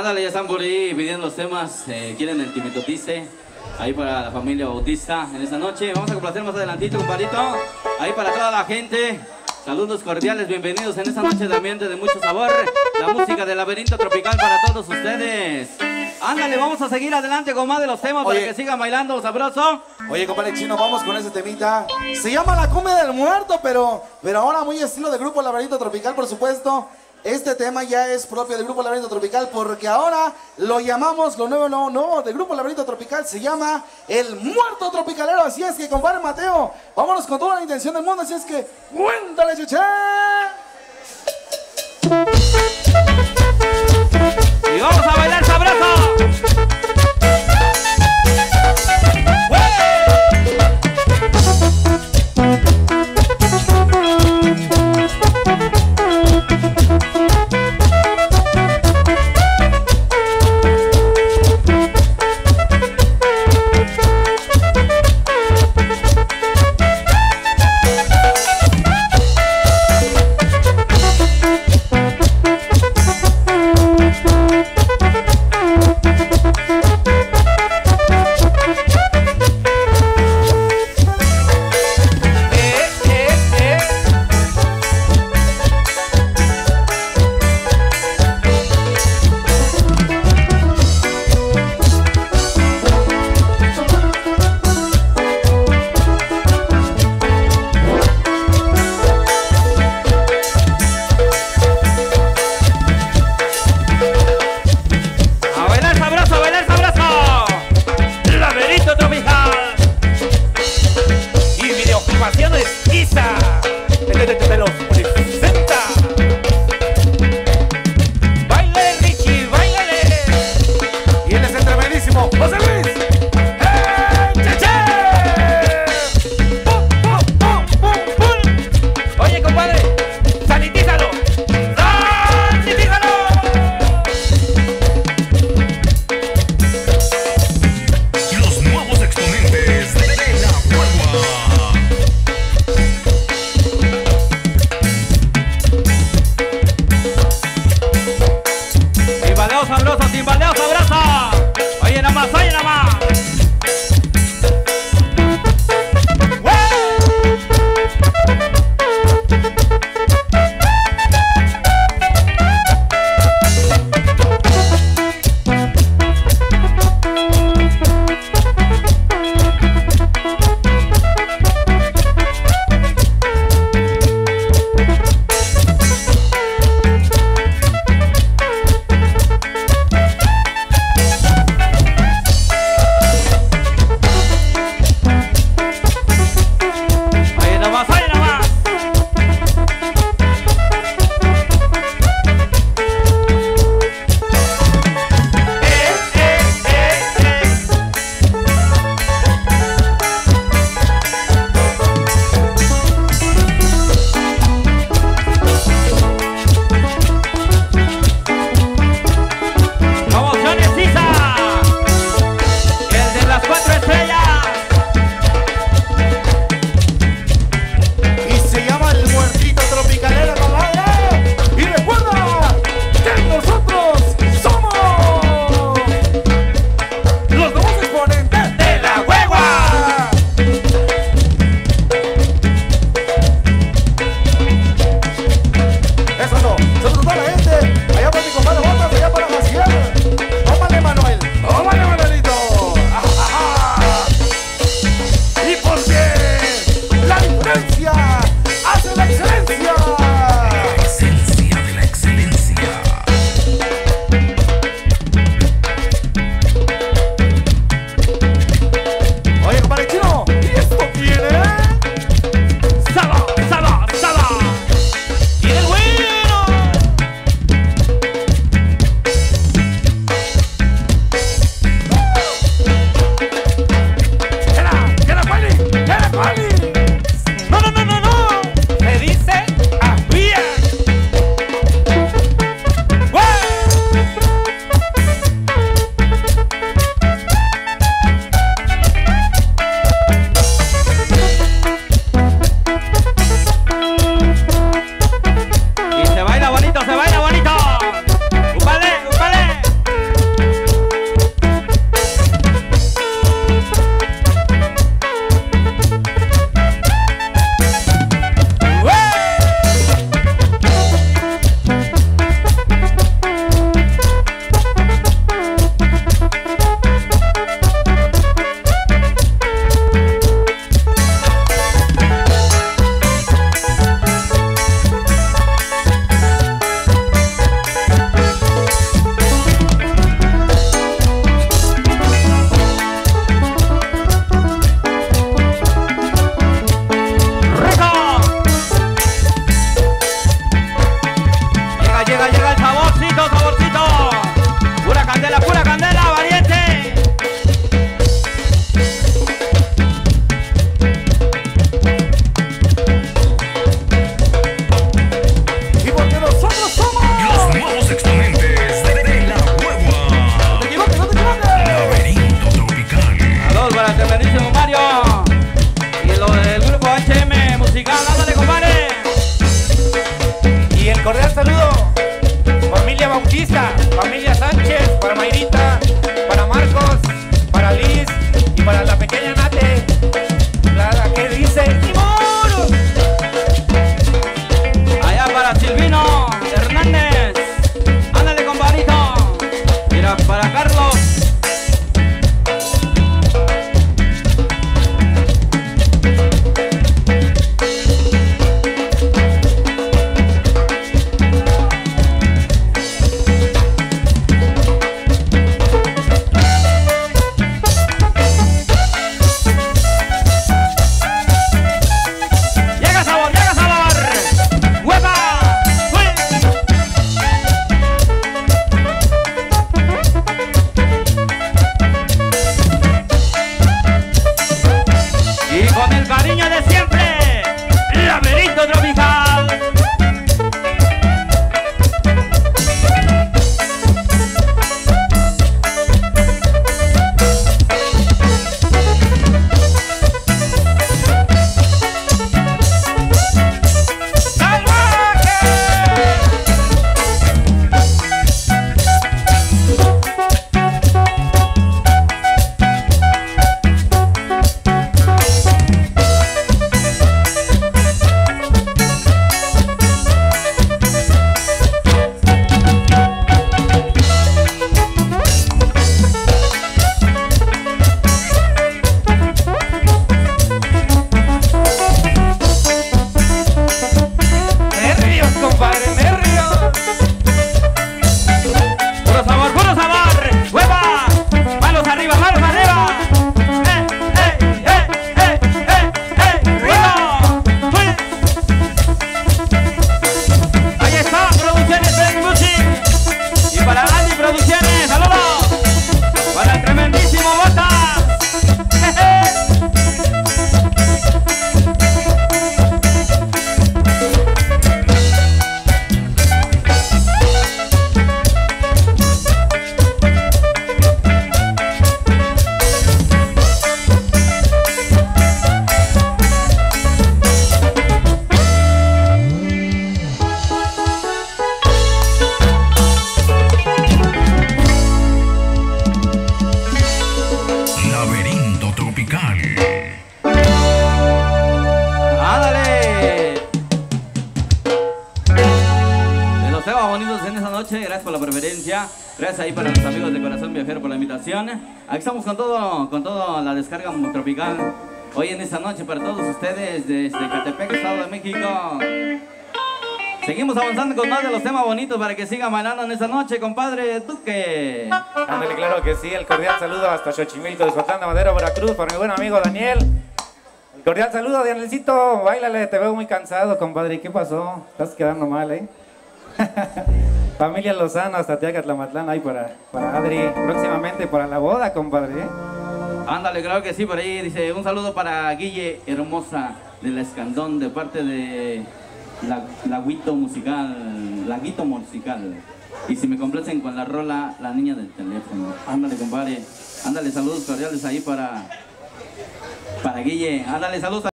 Ándale, ya están por ahí pidiendo los temas. eh, quieren el Timetotice. Ahí para la familia Bautista en esta noche. Vamos a complacer más adelantito, compadrito. Ahí para toda la gente. Saludos cordiales, bienvenidos en esta noche de ambiente de mucho sabor. La música del laberinto tropical para todos ustedes. Ándale, vamos a seguir adelante con más de los temas Oye. para que sigan bailando sabroso. Oye, compadre chino, vamos con ese temita. Se llama La Cumbia del Muerto, pero, pero ahora muy estilo de Grupo Laberinto Tropical, por supuesto. Este tema ya es propio del Grupo Laberinto Tropical porque ahora lo llamamos, lo nuevo, nuevo, nuevo del Grupo Laberinto Tropical se llama El Muerto Tropicalero. Así es que, compadre Mateo, vámonos con toda la intención del mundo. Así es que, cuéntale, chuché. Y vamos a bailar temas bonitos en esta noche. Gracias por la preferencia. Gracias ahí para los amigos de Corazón Viajero por la invitación. Aquí estamos con todo, con todo la descarga tropical. Hoy en esta noche para todos ustedes desde Catepec, Estado de México. Seguimos avanzando con más de los temas bonitos para que sigan bailando en esta noche, compadre Duque. Ándale, claro que sí. El cordial saludo hasta Xochimilco de Madero, Veracruz, por mi buen amigo Daniel. El cordial saludo, Danielcito. Báilale, te veo muy cansado, compadre. ¿Qué pasó? Estás quedando mal, ¿eh? Familia Lozano, hasta Teacatlamatlán, ahí para, para Adri. Próximamente para la boda, compadre. ¿eh? Ándale, claro que sí, por ahí dice un saludo para Guille Hermosa de la Escandón de parte de la, Laguito Musical, Laguito Musical. Y si me complacen con la rola, la niña del teléfono. Ándale, compadre. Ándale, saludos cordiales ahí para, para Guille. Ándale, saludos.